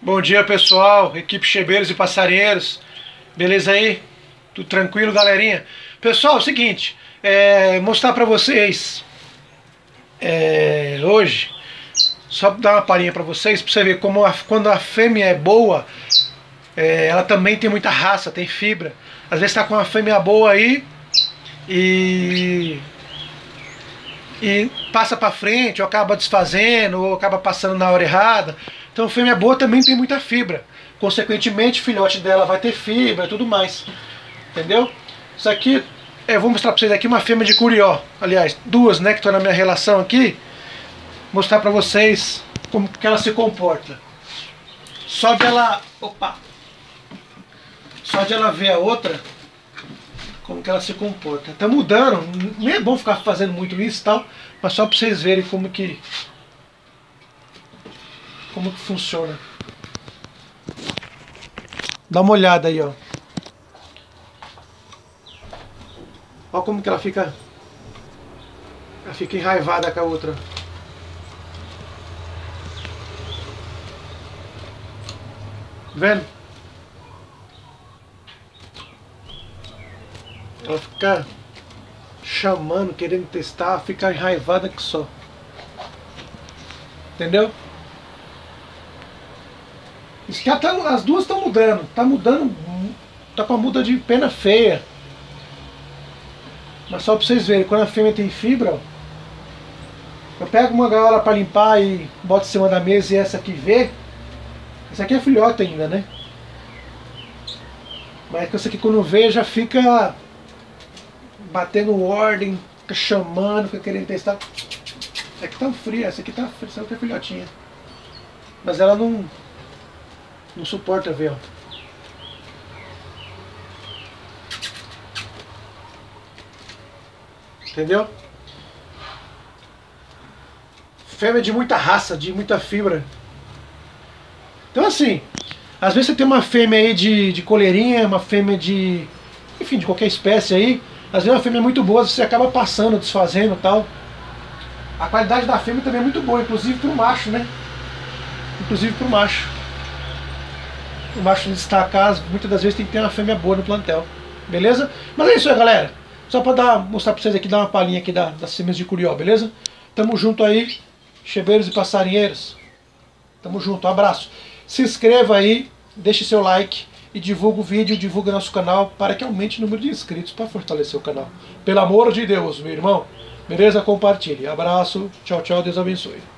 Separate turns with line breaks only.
Bom dia pessoal, equipe Chebeiros e Passarinheiros, beleza aí? Tudo tranquilo galerinha? Pessoal, é o seguinte, é, mostrar pra vocês é, hoje, só dar uma palhinha pra vocês, pra você ver como a, quando a fêmea é boa, é, ela também tem muita raça, tem fibra. Às vezes tá com uma fêmea boa aí e e passa para frente, ou acaba desfazendo, ou acaba passando na hora errada. Então fêmea boa também tem muita fibra. Consequentemente, o filhote dela vai ter fibra e tudo mais. Entendeu? Isso aqui, eu vou mostrar para vocês aqui uma fêmea de curió. Aliás, duas, né, que estão na minha relação aqui. Mostrar para vocês como que ela se comporta. Só de ela... Opa! Só de ela ver a outra, como que ela se comporta. Tá mudando, não é bom ficar fazendo muito isso e tal, mas só para vocês verem como que como que funciona. Dá uma olhada aí, ó. Olha como que ela fica ela fica enraivada com a outra. Vendo? Ela fica chamando, querendo testar, fica enraivada que só. Entendeu? Isso já tá, as duas estão mudando. Tá mudando. Tá com a muda de pena feia. Mas só pra vocês verem, quando a fêmea tem fibra, ó, eu pego uma gaiola para limpar e boto em cima da mesa e essa aqui vê. Essa aqui é filhote ainda, né? Mas essa aqui quando vê já fica batendo ordem, fica chamando, fica querendo testar. É que tá fria, essa aqui tá fria, essa aqui é filhotinha. Mas ela não, não suporta ver, ó. Entendeu? Fêmea de muita raça, de muita fibra. Então assim, às vezes você tem uma fêmea aí de, de coleirinha, uma fêmea de. Enfim, de qualquer espécie aí. Às vezes a fêmea é muito boa, você acaba passando, desfazendo e tal. A qualidade da fêmea também é muito boa, inclusive pro macho, né? Inclusive pro macho. O macho destacar, muitas das vezes tem que ter uma fêmea boa no plantel. Beleza? Mas é isso aí, galera. Só pra dar, mostrar pra vocês aqui, dar uma palhinha aqui da, das fêmeas de curió, beleza? Tamo junto aí, chebeiros e passarinheiros. Tamo junto, um abraço. Se inscreva aí, deixe seu like e divulga o vídeo, divulga nosso canal para que aumente o número de inscritos para fortalecer o canal. Pelo amor de Deus, meu irmão. Beleza? Compartilhe. Abraço. Tchau, tchau. Deus abençoe.